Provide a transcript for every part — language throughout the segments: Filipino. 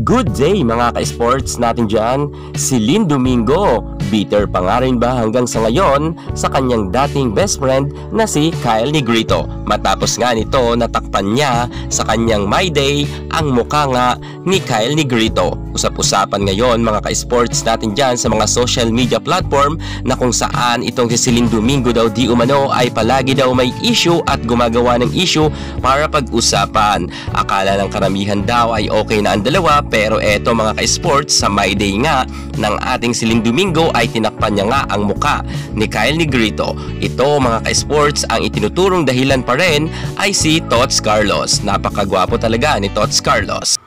Good day mga ka-sports natin dyan. Si Lynn Domingo, bitter pa nga rin ba hanggang sa ngayon sa kanyang dating best friend na si Kyle Negrito. Matapos nga nito natakpan niya sa kanyang My Day ang mukha nga ni Kyle Negrito. Usap-usapan ngayon mga ka-sports natin dyan sa mga social media platform na kung saan itong si Celine Domingo daw di umano ay palagi daw may issue at gumagawa ng issue para pag-usapan. Akala ng karamihan daw ay okay na ang dalawa pero eto mga ka-sports sa My Day nga ng ating Siling Domingo ay tinakpan niya nga ang muka ni Kyle Negrito. Ito mga ka-sports ang itinuturong dahilan pa rin ay si Tots Carlos. Napakagwapo talaga ni Tots Carlos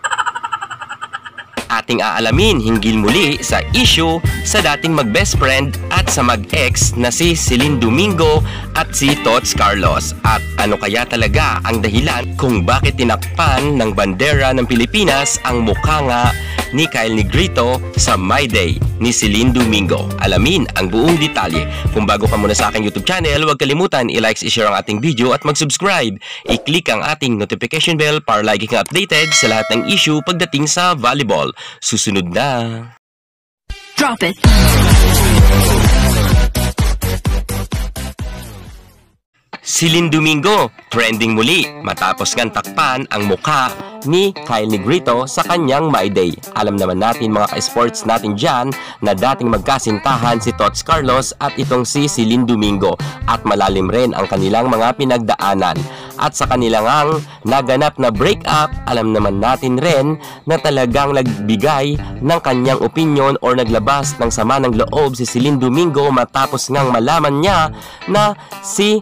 ating aalamin hinggil muli sa issue sa dating mag-best friend at sa mag-ex na si Celine Domingo at si Tots Carlos. At ano kaya talaga ang dahilan kung bakit tinakpan ng bandera ng Pilipinas ang mukha nga ni Kyle Negrito sa My Day ni Celine Domingo. Alamin ang buong detalye. Kung bago ka muna sa aking YouTube channel, huwag kalimutan i-like, i-share ang ating video at mag-subscribe. I-click ang ating notification bell para lagi kang updated sa lahat ng issue pagdating sa volleyball. Susunod na! Drop it. Celine Domingo, trending muli matapos ngang takpan ang mukha ni Kyle Negrito sa kanyang My Day. Alam naman natin mga ka-sports natin dyan na dating magkasintahan si Tots Carlos at itong si Celine Domingo at malalim rin ang kanilang mga pinagdaanan. At sa kanilang ang naganap na breakup, alam naman natin rin na talagang nagbigay ng kanyang opinion or naglabas ng sama ng loob si Celine Domingo matapos ngang malaman niya na si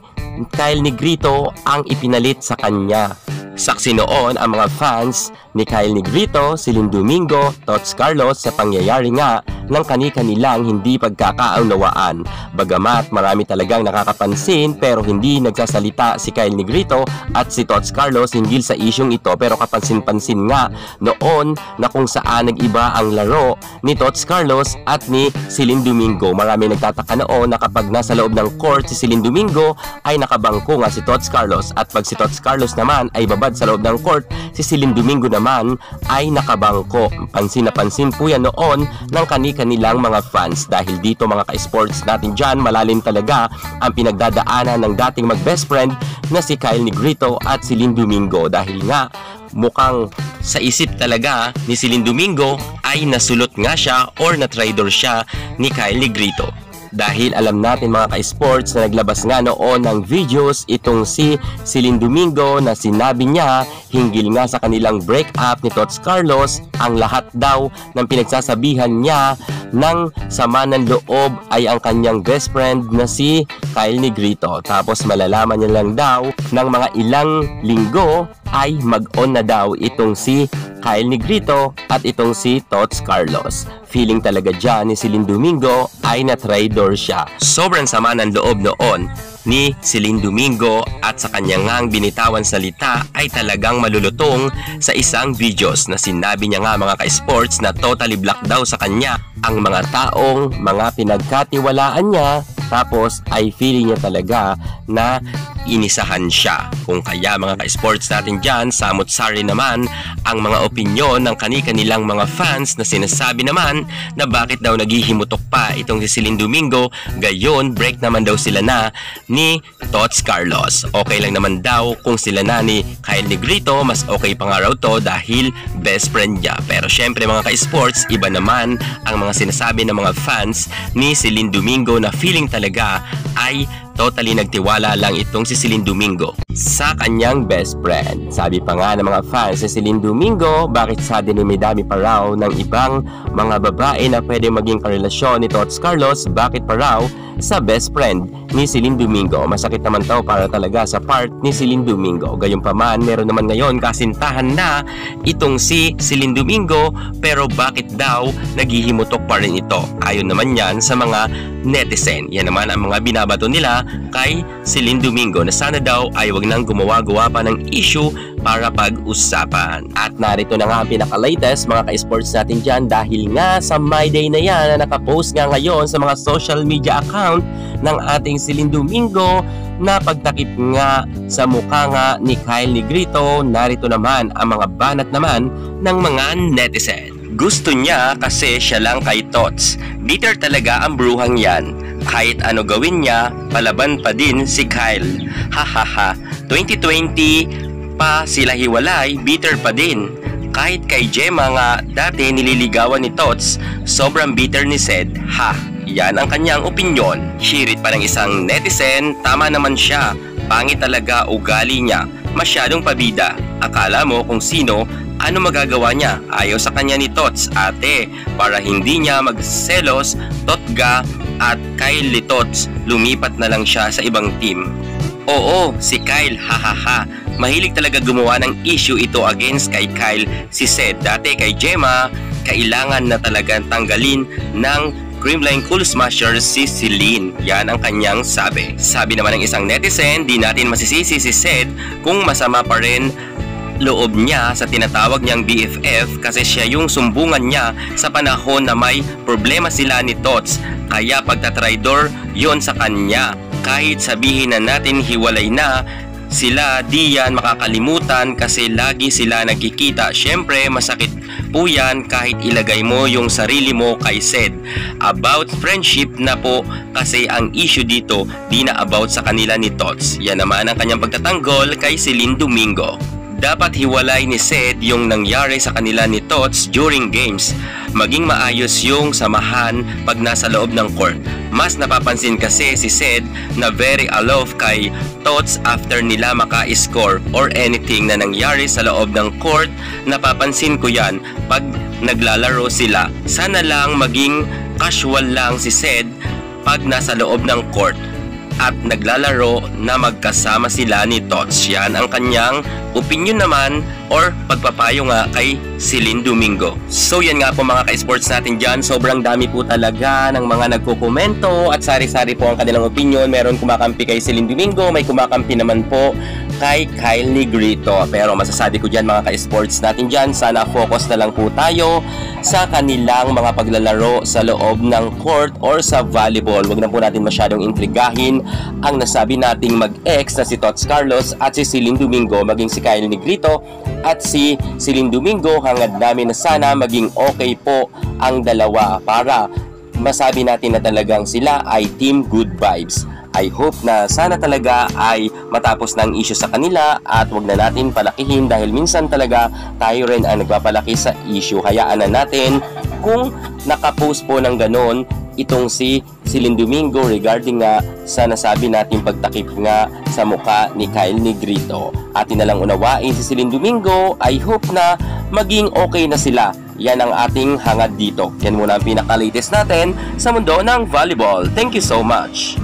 Kyle Negrito ang ipinalit sa kanya. Saksi noon ang mga fans ni Kyle Negrito, Celine Domingo, Tots Carlos sa pangyayari nga ng kani-kanilang hindi pagkakaunawaan. Bagamat marami talagang nakakapansin pero hindi nagsasalita si Kyle Negrito at si Tots Carlos hinggil sa isyong ito pero kapansin-pansin nga noon na kung saan nag-iba ang laro ni Tots Carlos at ni Celine Domingo. Marami nagtataka noon na kapag nasa loob ng court si Celine Domingo ay nakabangko nga si Tots Carlos at pag si Tots Carlos naman ay babad sa loob ng court, si Celine Domingo naman ay nakabangko. Pansin na pansin po yan noon ng kani-kanilang mga fans. Dahil dito mga ka-sports natin dyan malalim talaga ang pinagdadaanan ng dating mag-best friend na si Kyle Negrito at Celine Domingo. Dahil nga mukhang sa isip talaga ni Celine Domingo ay nasulot nga siya or na-traitor siya ni Kyle Negrito dahil alam natin mga ka-sports na naglabas nga noon ng videos itong si Celine Domingo na sinabi niya hinggil nga sa kanilang breakup ni Tots Carlos ang lahat daw ng pinagsasabihan niya ng sama ng loob ay ang kanyang best friend na si Kyle Negrito tapos malalaman niya lang daw ng mga ilang linggo ay mag-on na daw itong si Kyle Negrito at itong si Tots Carlos. Feeling talaga dyan ni Celine Domingo ay na-traidor siya. Sobrang sama ng loob noon ni Celine Domingo at sa kanyang ngang binitawan salita ay talagang malulutong sa isang videos na sinabi niya nga mga ka-sports na totally black daw sa kanya ang mga taong mga pinagkatiwalaan niya tapos ay feeling niya talaga na inisahan siya. Kung kaya mga ka-sports natin dyan, samot-sari naman ang mga opinyon ng kani-kanilang mga fans na sinasabi naman na bakit daw naghihimutok pa itong si Celine Domingo, gayon break naman daw sila na ni Tots Carlos. Okay lang naman daw kung sila na ni Kyle Negrito, mas okay pa nga raw to dahil best friend niya. Pero syempre mga ka-sports, iba naman ang mga sinasabi ng mga fans ni Celine Domingo na feeling talaga ay totally nagtiwala lang itong si Celine Domingo sa kanyang best friend. Sabi pa nga ng mga fans si Celine Domingo, bakit sa dinimidami pa raw ng ibang mga babae na pwede maging karelasyon ni Tots Carlos, bakit pa raw sa best friend ni Celine Domingo. Masakit naman to para talaga sa part ni Celine Domingo. Gayunpaman, meron naman ngayon kasintahan na itong si Celine Domingo pero bakit daw naghihimutok pa rin ito? Ayon naman yan sa mga netizen. Yan naman ang mga binabato nila kay Celine Domingo na sana daw ay wag nang gumawa-gawa pa ng issue para pag-usapan. At narito na nga ang pinaka-latest mga ka-sports natin dyan dahil nga sa My Day na yan na nakapost nga ngayon sa mga social media account ng ating Celine Domingo na pagtakip nga sa mukha nga ni Kyle Negrito, narito naman ang mga banat naman ng mga netizen. Gusto niya kasi siya lang kay Tots. Bitter talaga ang bruhang yan. Kahit ano gawin niya, palaban pa din si Kyle. Hahaha. 2020 pa sila hiwalay, bitter pa din. Kahit kay Gemma nga dati nililigawan ni Tots, sobrang bitter ni Sed. Ha, yan ang kanyang opinyon. Hirit pa ng isang netizen, tama naman siya. Pangit talaga ugali niya. Masyadong pabida. Akala mo kung sino ano magagawa niya? Ayaw sa kanya ni Tots, ate, para hindi niya magselos, Totga at Kyle Litots, lumipat na lang siya sa ibang team. Oo, si Kyle, hahaha. Mahilig talaga gumawa ng issue ito against kay Kyle. Si Seth, dati kay Gemma, kailangan na talagang tanggalin ng Creamline Cool Smasher si Celine. Yan ang kanyang sabi. Sabi naman ng isang netizen, di natin masisisi si Seth kung masama pa rin loob niya sa tinatawag niyang BFF kasi siya yung sumbungan niya sa panahon na may problema sila ni Tots kaya pagtatraidor yon sa kanya. Kahit sabihin na natin hiwalay na, sila di yan makakalimutan kasi lagi sila nagkikita. Siyempre, masakit po yan kahit ilagay mo yung sarili mo kay Sed. About friendship na po kasi ang issue dito di na about sa kanila ni Tots. Yan naman ang kanyang pagtatanggol kay Celine Domingo. Dapat hiwalay ni Seth yung nangyari sa kanila ni Tots during games. Maging maayos yung samahan pag nasa loob ng court. Mas napapansin kasi si Seth na very aloof kay Tots after nila maka-score or anything na nangyari sa loob ng court. Napapansin ko yan pag naglalaro sila. Sana lang maging casual lang si Seth pag nasa loob ng court at naglalaro na magkasama sila ni Tots. Yan ang kanyang opinion naman or pagpapayo nga kay Celine Domingo. So yan nga po mga ka-sports natin dyan. Sobrang dami po talaga ng mga nagkukomento at sari-sari po ang kanilang opinion. Meron kumakampi kay Celine Domingo, may kumakampi naman po kay Kyle Negrito. Pero masasabi ko dyan mga ka-sports natin dyan, sana focus na lang po tayo sa kanilang mga paglalaro sa loob ng court or sa volleyball. Huwag na po natin masyadong intrigahin ang nasabi nating mag-ex na si Tots Carlos at si Celine Domingo maging si Kyle Negrito at si Celine Domingo hangad namin na sana maging okay po ang dalawa para masabi natin na talagang sila ay team good vibes. I hope na sana talaga ay matapos ng issue sa kanila at wag na natin palakihin dahil minsan talaga tayo rin ang nagpapalaki sa issue. Hayaan na natin kung nakapost po ng ganon itong si Celine Domingo regarding nga sa nasabi nating pagtakip nga sa muka ni Kyle Negrito. Atin na unawain si Celine Domingo. I hope na maging okay na sila. Yan ang ating hangad dito. Yan muna ang pinaka-latest natin sa mundo ng volleyball. Thank you so much.